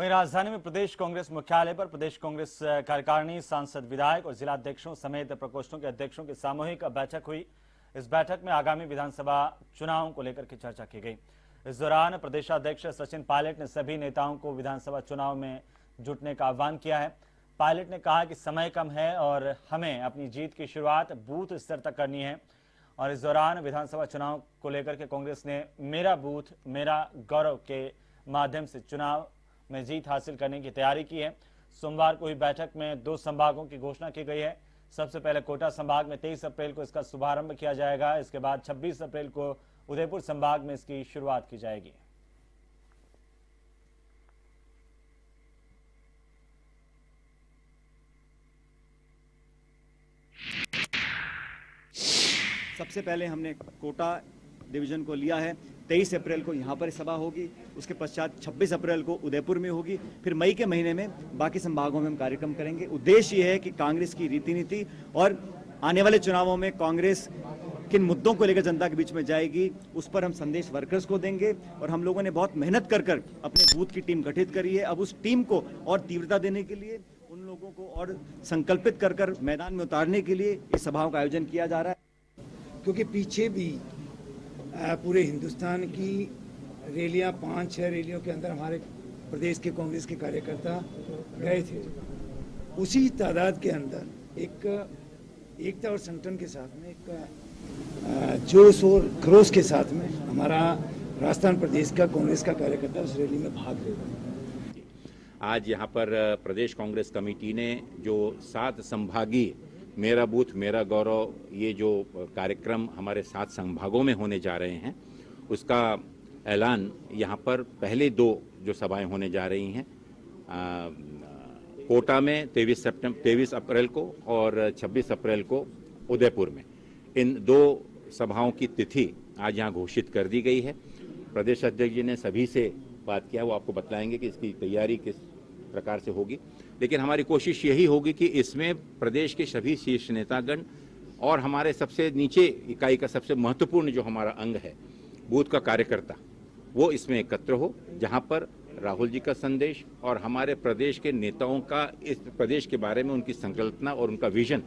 वहीं राजधानी में प्रदेश कांग्रेस मुख्यालय पर प्रदेश कांग्रेस कार्यकारिणी, सांसद विधायक और जिला अध्यक्षों समेत प्रकोष्ठों के अध्यक्षों की सामूहिक बैठक हुई। इस बैठक में आगामी विधानसभा चुनाव को लेकर के चर्चा की गई। इस दौरान प्रदेशाध्यक्ष सचिन पायलट ने सभी नेताओं को विधानसभा चुनाव में जुटने का आह्वान किया है। पायलट ने कहा कि समय कम है और हमें अपनी जीत की शुरुआत बूथ स्तर तक करनी है। और इस दौरान विधानसभा चुनाव को लेकर के कांग्रेस ने मेरा बूथ, मेरा गौरव के माध्यम से चुनाव में जीत हासिल करने की तैयारी की है। सोमवार को हुई बैठक में दो संभागों की घोषणा की गई है। सबसे पहले कोटा संभाग में 23 अप्रैल को इसका शुभारंभ किया जाएगा। इसके बाद 26 अप्रैल को उदयपुर संभाग में इसकी शुरुआत की जाएगी। सबसे पहले हमने कोटा डिवीज़न को लिया है। तेईस अप्रैल को यहाँ पर सभा होगी, उसके पश्चात 26 अप्रैल को उदयपुर में होगी, फिर मई के महीने में बाकी संभागों में हम कार्यक्रम करेंगे। उद्देश्य ये है कि कांग्रेस की रीति नीति और आने वाले चुनावों में कांग्रेस किन मुद्दों को लेकर जनता के बीच में जाएगी, उस पर हम संदेश वर्कर्स को देंगे और हम लोगों ने बहुत मेहनत कर कर अपने बूथ की टीम गठित करी है। अब उस टीम को और तीव्रता देने के लिए, उन लोगों को और संकल्पित कर कर मैदान में उतारने के लिए इस सभाओं का आयोजन किया जा रहा है। क्योंकि पीछे भी पूरे हिंदुस्तान की रैलियाँ, पाँच छह रैलियों के अंदर हमारे प्रदेश के कांग्रेस के कार्यकर्ता गए थे। उसी तादाद के अंदर एक, एकता और संगठन के साथ में, एक जोश और खरोश के साथ में हमारा राजस्थान प्रदेश का कांग्रेस का कार्यकर्ता उस रैली में भाग ले आज यहाँ पर प्रदेश कांग्रेस कमेटी ने जो सात संभागीय मेरा बूथ, मेरा गौरव, ये जो कार्यक्रम हमारे सात संभागों में होने जा रहे हैं, उसका ऐलान यहाँ पर पहले दो जो सभाएँ होने जा रही हैं कोटा में तेईस सितंबर तेईस अप्रैल को और 26 अप्रैल को उदयपुर में। इन दो सभाओं की तिथि आज यहाँ घोषित कर दी गई है। प्रदेश अध्यक्ष जी ने सभी से बात किया, वो आपको बतलाएँगे कि इसकी तैयारी किस प्रकार से होगी। लेकिन हमारी कोशिश यही होगी कि इसमें प्रदेश के सभी शीर्ष नेतागण और हमारे सबसे नीचे इकाई का सबसे महत्वपूर्ण जो हमारा अंग है, बूथ का कार्यकर्ता, वो इसमें एकत्र हो, जहाँ पर राहुल जी का संदेश और हमारे प्रदेश के नेताओं का इस प्रदेश के बारे में उनकी संकल्पना और उनका विजन